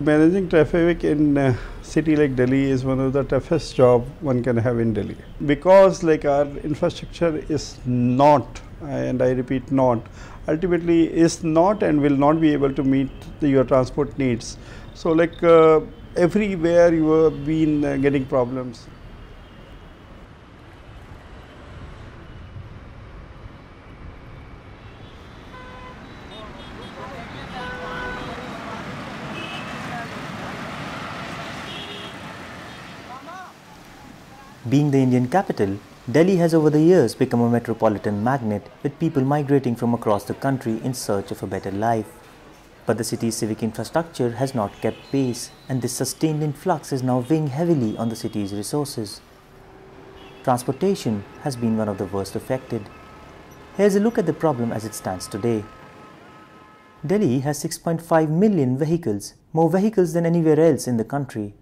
Managing traffic in a city like Delhi is one of the toughest job one can have in Delhi because like our infrastructure is not and I repeat not ultimately is not and will not be able to meet the, your transport needs. So like uh, everywhere you have been uh, getting problems. Being the Indian capital, Delhi has over the years become a metropolitan magnet with people migrating from across the country in search of a better life. But the city's civic infrastructure has not kept pace and this sustained influx is now weighing heavily on the city's resources. Transportation has been one of the worst affected. Here's a look at the problem as it stands today. Delhi has 6.5 million vehicles, more vehicles than anywhere else in the country.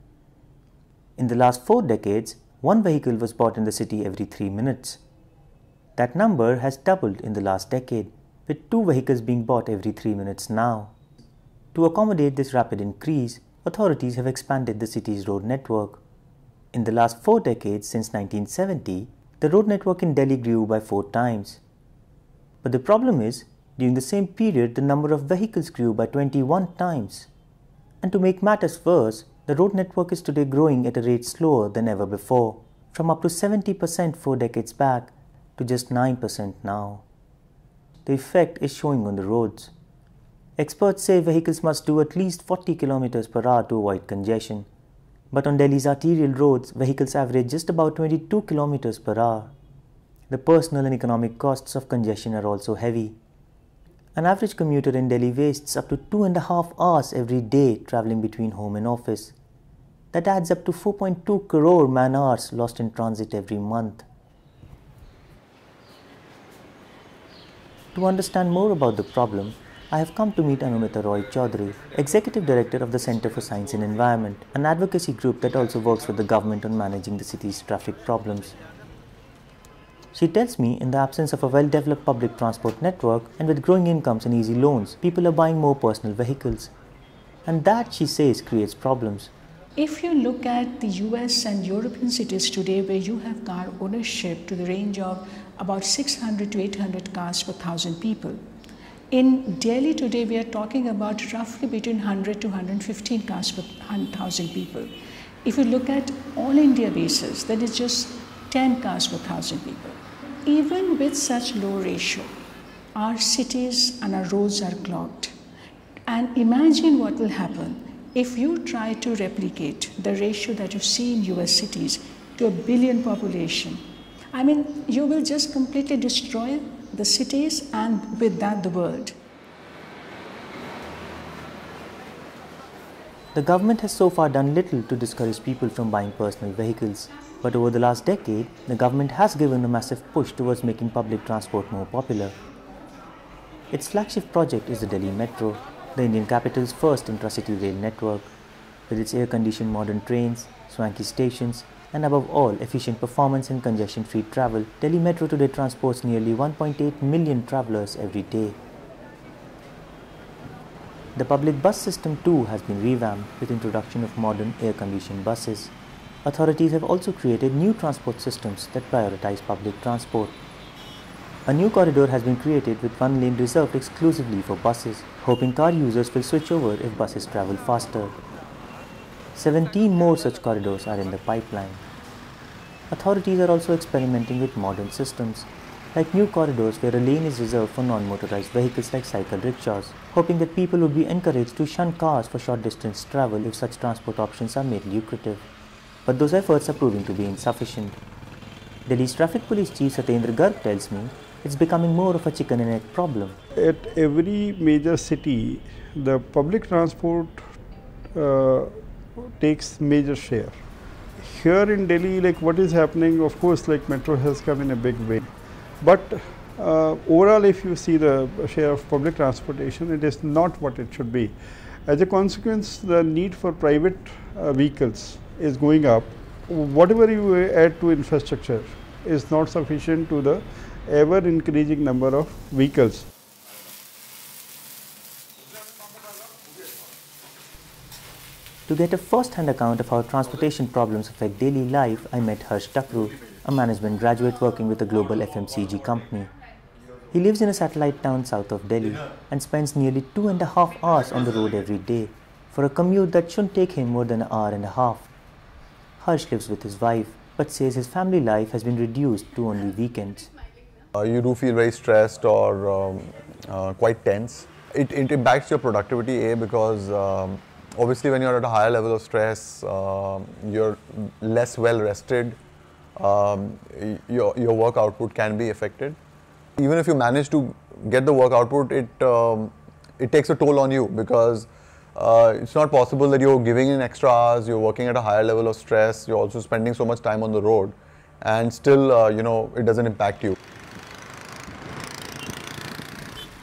In the last four decades, one vehicle was bought in the city every three minutes. That number has doubled in the last decade, with two vehicles being bought every three minutes now. To accommodate this rapid increase, authorities have expanded the city's road network. In the last four decades since 1970, the road network in Delhi grew by four times. But the problem is, during the same period, the number of vehicles grew by 21 times. And to make matters worse, the road network is today growing at a rate slower than ever before, from up to 70% four decades back to just 9% now. The effect is showing on the roads. Experts say vehicles must do at least 40 km per hour to avoid congestion. But on Delhi's arterial roads, vehicles average just about 22 km per hour. The personal and economic costs of congestion are also heavy. An average commuter in Delhi wastes up to two and a half hours every day traveling between home and office. That adds up to 4.2 crore man hours lost in transit every month. To understand more about the problem, I have come to meet Anumita Roy Chaudhary, Executive Director of the Center for Science and Environment, an advocacy group that also works with the government on managing the city's traffic problems. She tells me in the absence of a well-developed public transport network and with growing incomes and easy loans, people are buying more personal vehicles. And that, she says, creates problems. If you look at the US and European cities today where you have car ownership to the range of about 600 to 800 cars per thousand people, in Delhi today we are talking about roughly between 100 to 115 cars per thousand people. If you look at all India basis, that is just 10 cars per thousand people. Even with such low ratio, our cities and our roads are clogged. And imagine what will happen if you try to replicate the ratio that you see in US cities to a billion population. I mean, you will just completely destroy the cities and with that the world. The government has so far done little to discourage people from buying personal vehicles. But over the last decade, the government has given a massive push towards making public transport more popular. Its flagship project is the Delhi Metro, the Indian capital's first intracity rail network. With its air-conditioned modern trains, swanky stations, and above all, efficient performance and congestion-free travel, Delhi Metro today transports nearly 1.8 million travelers every day. The public bus system too has been revamped with introduction of modern air-conditioned buses. Authorities have also created new transport systems that prioritize public transport. A new corridor has been created with one lane reserved exclusively for buses, hoping car users will switch over if buses travel faster. 17 more such corridors are in the pipeline. Authorities are also experimenting with modern systems, like new corridors where a lane is reserved for non-motorized vehicles like cycle rickshaws, hoping that people would be encouraged to shun cars for short distance travel if such transport options are made lucrative but those efforts are proving to be insufficient. Delhi's traffic police chief Satyendra Garg tells me it's becoming more of a chicken and egg problem. At every major city, the public transport uh, takes major share. Here in Delhi, like what is happening, of course, like metro has come in a big way. But uh, overall, if you see the share of public transportation, it is not what it should be. As a consequence, the need for private uh, vehicles is going up, whatever you add to infrastructure is not sufficient to the ever increasing number of vehicles. To get a first-hand account of how transportation problems affect daily life, I met Harsh Takru, a management graduate working with a global FMCG company. He lives in a satellite town south of Delhi and spends nearly two and a half hours on the road every day for a commute that shouldn't take him more than an hour and a half. Harsh lives with his wife but says his family life has been reduced to only weekends. Uh, you do feel very stressed or um, uh, quite tense. It, it, impacts your productivity, A, because um, obviously when you're at a higher level of stress, uh, you're less well rested, um, your, your work output can be affected. Even if you manage to get the work output, it, um, it takes a toll on you because uh, it's not possible that you're giving in extra hours, you're working at a higher level of stress, you're also spending so much time on the road and still, uh, you know, it doesn't impact you.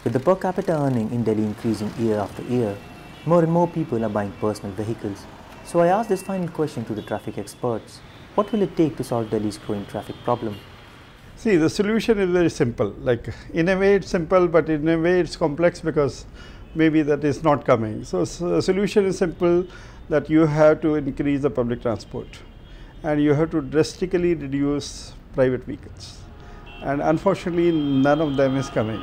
With the per capita earning in Delhi increasing year after year, more and more people are buying personal vehicles. So I asked this final question to the traffic experts. What will it take to solve Delhi's growing traffic problem? See, the solution is very simple. Like, in a way it's simple, but in a way it's complex because maybe that is not coming. So, so, solution is simple that you have to increase the public transport and you have to drastically reduce private vehicles. And unfortunately, none of them is coming.